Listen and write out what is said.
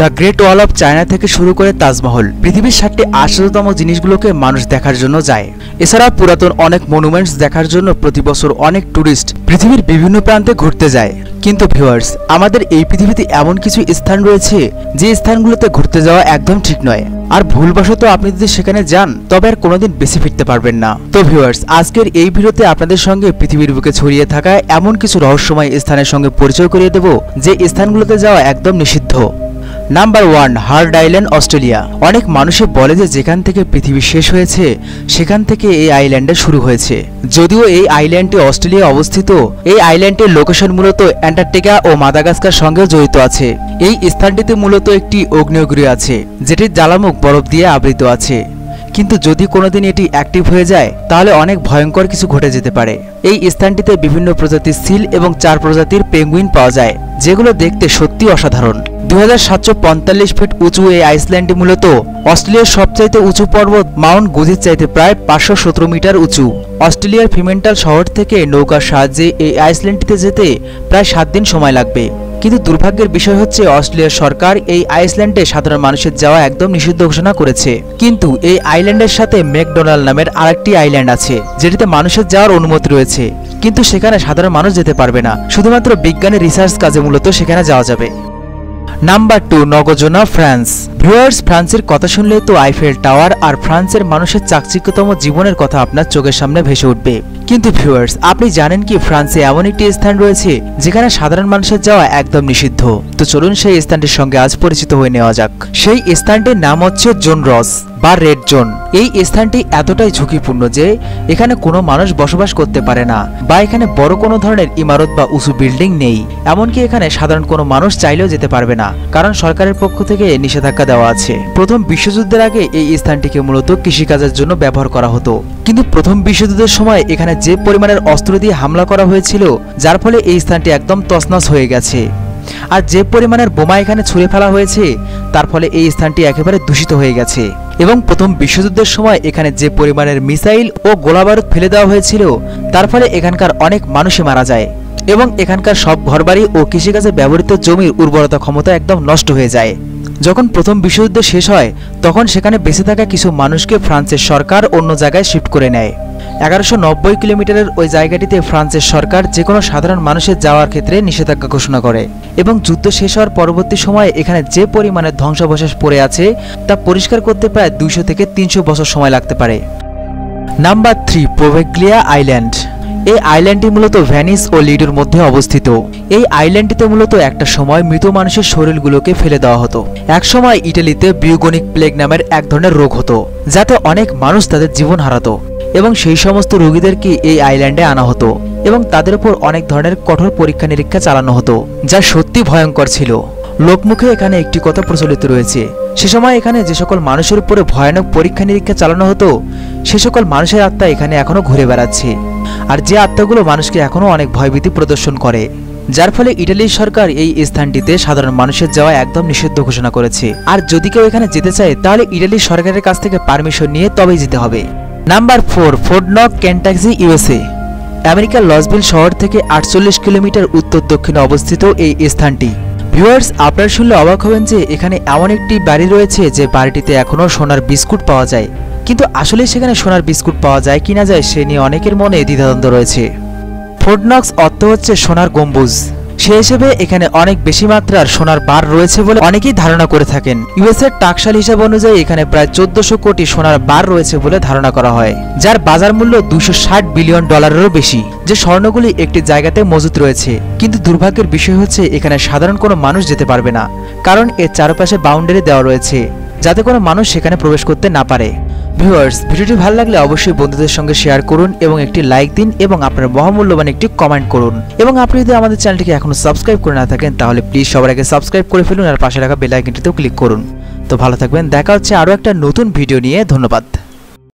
The great wall of China থেকে শুরু করে তাজমহল, পৃথিবীর ষাটটি আশ্চর্যতম জিনিসগুলোকে মানুষ দেখার জন্য যায়। এছাড়া পুরাতন অনেক মনুমেন্টস দেখার জন্য প্রতি বছর অনেক ট্যুরিস্ট পৃথিবীর বিভিন্ন প্রান্তে ঘুরতে যায়। কিন্তু ভিউয়ার্স আমাদের এই পৃথিবীতে এমন কিছু স্থান রয়েছে যে স্থানগুলোতে ঘুরতে যাওয়া একদম ঠিক নয়। আর ভুলবশত আপনি যদি সেখানে যান, তবে আর কোনোদিন বেশি ফিরতে পারবেন না। তো ভিউয়ার্স আজকের এই ভিডিওতে আপনাদের সঙ্গে পৃথিবীর বুকে ছড়িয়ে থাকা এমন কিছু রহস্যময় স্থানের সঙ্গে পরিচয় করিয়ে দেব, যে স্থানগুলোতে যাওয়া একদম নিষিদ্ধ। Number one Heard Island Australia অনেক মানুষে বলে যে যেখান থেকে পৃথিবী শেষ হয়েছে, সেখান থেকে এই আইল্যান্ডে শুরু হয়েছে। যদিও এই আইল্যান্ডটি অস্ট্রেলিয়া অবস্থিত, এই আইল্যান্ডের লোকেশন মূলত অ্যান্টার্কটিকা ও মাদাগাস্কার সঙ্গে জড়িত আছে। এই স্থানটিতে মূলত একটি অগ্নেয়গিরি আছে, যেটির জ্বালামুখ বরফ দিয়ে আবৃত আছে। কিন্তু যদি কোনোদিন এটি অ্যাক্টিভ হয়ে যায়, তাহলে অনেক ভয়ঙ্কর কিছু ঘটে যেতে পারে। এই স্থানটিতে বিভিন্ন প্রজাতির সিল এবং চার প্রজাতির পেঙ্গুইন পাওয়া যায়, যেগুলো দেখতে সত্যি অসাধারণ। দু হাজার সাতশো পঁয়তাল্লিশ ফিট উঁচু এই আইসল্যান্ডটি মূলত অস্ট্রেলিয়ার সবচাইতে উঁচু পর্বত মাউন্ট গুজির চাইতে প্রায় পাঁচশো সতেরো মিটার উঁচু। অস্ট্রেলিয়ার ফিমেন্টাল শহর থেকে নৌকার সাহায্যে এই আইসল্যান্ডটিতে যেতে প্রায় সাত দিন সময় লাগবে। কিন্তু দুর্ভাগ্যের বিষয় হচ্ছে অস্ট্রেলিয়ার সরকার এই আইসল্যান্ডে সাধারণ মানুষের যাওয়া একদম নিষিদ্ধ ঘোষণা করেছে। কিন্তু এই আইল্যান্ডের সাথে ম্যাকডোনাল্ড নামের আরেকটি আইল্যান্ড আছে, যেটিতে মানুষের যাওয়ার অনুমতি রয়েছে। কিন্তু সেখানে সাধারণ মানুষ যেতে পারবে না। শুধুমাত্র বিজ্ঞানের রিসার্চ কাজে মূলত সেখানে যাওয়া যাবে। নাম্বার টু, নগজনা, ফ্রান্স। ভিউয়ার্স, ফ্রান্সের কথা শুনলে তো আইফেল টাওয়ার আর ফ্রান্সের মানুষের চাকচিক্যতম জীবনের কথা আপনার চোখের সামনে ভেসে উঠবে। কিন্তু ভিউয়ার্স আপনি জানেন কি ফ্রান্সে এমন একটি স্থান রয়েছে যেখানে সাধারণ মানুষের যাওয়া একদম নিষিদ্ধ। তো চলুন সেই স্থানটির সঙ্গে আজ পরিচিত হয়ে নেওয়া যাক। সেই স্থানটির নাম হচ্ছে জোন রস, বা রেড জোন। এই স্থানটি এতটাই ঝুঁকিপূর্ণ যে এখানে কোনো মানুষ বসবাস করতে পারে না, বা এখানে বড় কোনো ধরনের ইমারত বা উঁচু বিল্ডিং নেই। এমনকি এখানে সাধারণ কোনো মানুষ চাইলেও যেতে পারবে না, কারণ সরকারের পক্ষ থেকে নিষেধাজ্ঞা দেওয়া আছে। প্রথম বিশ্বযুদ্ধের আগে এই স্থানটিকে মূলত কৃষিকাজের জন্য ব্যবহার করা হতো। কিন্তু প্রথম বিশ্বযুদ্ধের সময় এখানে যে পরিমাণের অস্ত্র দিয়ে হামলা করা হয়েছিল, যার ফলে এই স্থানটি একদম তছনছ হয়ে গেছে। আর যে পরিমাণের বোমা এখানে ছুঁড়ে ফেলা হয়েছে, তার ফলে এই স্থানটি একেবারে দূষিত হয়ে গেছে। এবং প্রথম বিশ্বযুদ্ধের সময় এখানে যে পরিমাণের মিসাইল ও গোলাবারুদ ফেলে দেওয়া হয়েছিল, তার ফলে এখানকার অনেক মানুষই মারা যায়। এবং এখানকার সব ঘরবাড়ি ও কৃষিকাজে ব্যবহৃত জমির উর্বরতা ক্ষমতা একদম নষ্ট হয়ে যায়। যখন প্রথম বিশ্বযুদ্ধ শেষ হয়, তখন সেখানে বেঁচে থাকা কিছু মানুষকে ফ্রান্সের সরকার অন্য জায়গায় শিফট করে নেয়। এগারোশো নব্বই কিলোমিটারের ওই জায়গাটিতে ফ্রান্সের সরকার যে কোনো সাধারণ মানুষের যাওয়ার ক্ষেত্রে নিষেধাজ্ঞা ঘোষণা করে এবং যুদ্ধ শেষ হওয়ার পরবর্তী সময়ে এখানে যে পরিমাণে ধ্বংসাবশেষ পড়ে আছে তা পরিষ্কার করতে প্রায় দুইশো থেকে তিনশো বছর সময় লাগতে পারে। Number three, Poveglia Island. এই আইল্যান্ডটি মূলত ভ্যানিস ও লিডোর মধ্যে অবস্থিত। এই আইল্যান্ডটিতে মূলত একটা সময় মৃত মানুষের শরীরগুলোকে ফেলে দেওয়া হতো। এক সময় ইটালিতে বিউগনিক প্লেগ নামের এক ধরনের রোগ হতো, যাতে অনেক মানুষ তাদের জীবন হারাতো। এবং সেই সমস্ত রোগীদেরকে এই আইল্যান্ডে আনা হতো? এবং তাদের উপর অনেক ধরনের কঠোর পরীক্ষা নিরীক্ষা চালানো হতো, যা সত্যি ভয়ঙ্কর ছিল। লোকমুখে এখানে একটি কথা প্রচলিত রয়েছে। সে সময় এখানে যে সকল মানুষের উপরে ভয়ানক পরীক্ষা নিরীক্ষা চালানো হতো, সে সকল মানুষের আত্মা এখানে এখনও ঘুরে বেড়াচ্ছে। আর যে আত্মাগুলো মানুষকে এখনও অনেক ভয়ভীতি প্রদর্শন করে, যার ফলে ইটালির সরকার এই স্থানটিতে সাধারণ মানুষের যাওয়া একদম নিষিদ্ধ ঘোষণা করেছে। আর যদি কেউ এখানে যেতে চায়, তাহলে ইটালির সরকারের কাছ থেকে পারমিশন নিয়ে তবেই যেতে হবে। Number four Fort Knox Kentucky USA আমেরিকার লসবিল শহর থেকে আটচল্লিশ কিলোমিটার উত্তর দক্ষিণে অবস্থিত এই স্থানটি। ভিউয়ার্স আপনার শুনলে অবাক হবেন যে এখানে এমন একটি বাড়ি রয়েছে যে বাড়িটিতে এখনও সোনার বিস্কুট পাওয়া যায়। কিন্তু আসলে সেখানে সোনার বিস্কুট পাওয়া যায় কিনা যায় সে নিয়ে অনেকের মনে দ্বিধাদ্বন্দ্ব রয়েছে। ফোর্ডনক্স অর্থ হচ্ছে সোনার গম্বুজ। সে হিসেবে এখানে অনেক বেশি মাত্রার সোনার বার রয়েছে বলে অনেকেই ধারণা করে থাকেন। ইউএস এর টাকশাল হিসাব অনুযায়ী এখানে প্রায় চোদ্দশো কোটি সোনার বার রয়েছে বলে ধারণা করা হয়, যার বাজার মূল্য দুশো বিলিয়ন ডলারেরও বেশি, যে স্বর্ণগুলি একটি জায়গাতে মজুত রয়েছে। কিন্তু দুর্ভাগ্যের বিষয় হচ্ছে, এখানে সাধারণ কোনো মানুষ যেতে পারবে না, কারণ এর চারপাশে বাউন্ডারি দেওয়া রয়েছে, যাতে কোনো মানুষ সেখানে প্রবেশ করতে না পারে। ভিউয়ার্স, ভিডিওটি ভালো লাগলে অবশ্যই বন্ধুদের সঙ্গে শেয়ার করুন এবং একটি লাইক দিন এবং আপনার মহামূল্যবান একটি কমেন্ট করুন। এবং আপনি যদি আমাদের চ্যানেলটিকে এখনও সাবস্ক্রাইব করে না থাকেন, তাহলে প্লিজ সবার আগে সাবস্ক্রাইব করে ফেলুন আর পাশে রাখা বেল আইকনটিতেও ক্লিক করুন। তো ভালো থাকবেন, দেখা হচ্ছে আরও একটা নতুন ভিডিও নিয়ে। ধন্যবাদ।